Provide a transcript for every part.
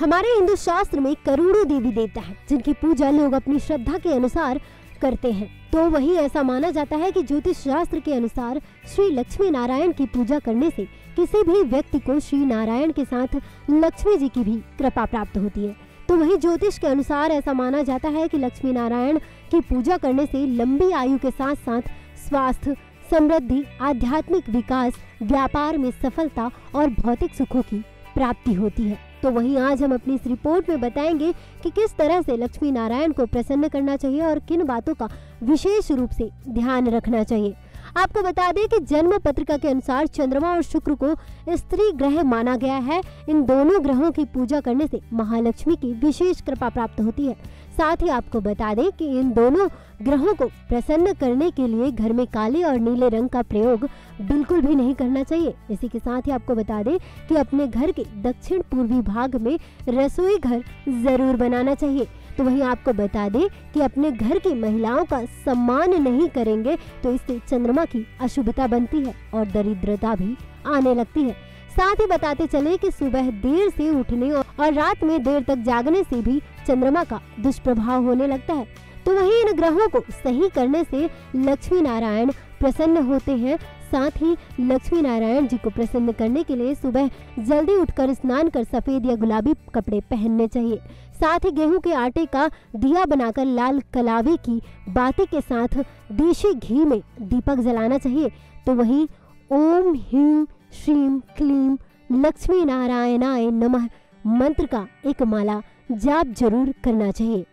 हमारे हिंदू शास्त्र में करोड़ों देवी देवता हैं, जिनकी पूजा लोग अपनी श्रद्धा के अनुसार करते हैं। तो वही ऐसा माना जाता है कि ज्योतिष शास्त्र के अनुसार श्री लक्ष्मी नारायण की पूजा करने से किसी भी व्यक्ति को श्री नारायण के साथ लक्ष्मी जी की भी कृपा प्राप्त होती है। तो वही ज्योतिष के अनुसार ऐसा माना जाता है कि लक्ष्मी नारायण की पूजा करने से लंबी आयु के साथ साथ स्वास्थ्य, समृद्धि, आध्यात्मिक विकास, व्यापार में सफलता और भौतिक सुखों की प्राप्ति होती है। तो वहीं आज हम अपनी इस रिपोर्ट में बताएँगे कि किस तरह से लक्ष्मी नारायण को प्रसन्न करना चाहिए और किन बातों का विशेष रूप से ध्यान रखना चाहिए। आपको बता दें कि जन्म पत्रिका के अनुसार चंद्रमा और शुक्र को स्त्री ग्रह माना गया है। इन दोनों ग्रहों की पूजा करने से महालक्ष्मी की विशेष कृपा प्राप्त होती है। साथ ही आपको बता दें कि इन दोनों ग्रहों को प्रसन्न करने के लिए घर में काले और नीले रंग का प्रयोग बिल्कुल भी नहीं करना चाहिए। इसी के साथ ही आपको बता दें कि अपने घर के दक्षिण पूर्वी भाग में रसोई घर ज़रूर बनाना चाहिए। तो वहीं आपको बता दें कि अपने घर की महिलाओं का सम्मान नहीं करेंगे तो इससे चंद्रमा की अशुभता बनती है और दरिद्रता भी आने लगती है। साथ ही बताते चले कि सुबह देर से उठने और रात में देर तक जागने से भी चंद्रमा का दुष्प्रभाव होने लगता है। तो वहीं इन ग्रहों को सही करने से लक्ष्मी नारायण प्रसन्न होते हैं। साथ ही लक्ष्मी नारायण जी को प्रसन्न करने के लिए सुबह जल्दी उठकर स्नान कर सफ़ेद या गुलाबी कपड़े पहनने चाहिए। साथ ही गेहूँ के आटे का दिया बनाकर लाल कलावे की बातें के साथ देशी घी में दीपक जलाना चाहिए। तो वहीं ओम ह्रीम श्रीम क्लीम लक्ष्मी नारायणाय नमः मंत्र का एक माला जाप ज़रूर करना चाहिए।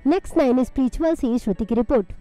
नेक्स्ट नाइन स्पिरिचुअल से श्रुति की रिपोर्ट